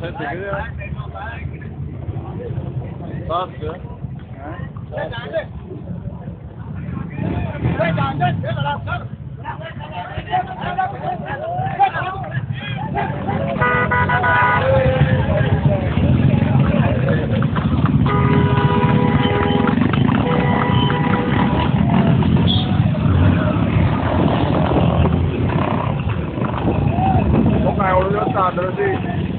Sen de gülüyor. Sağ tutuyor. Sen de gülüyor. Sen de gülüyor. Thank you.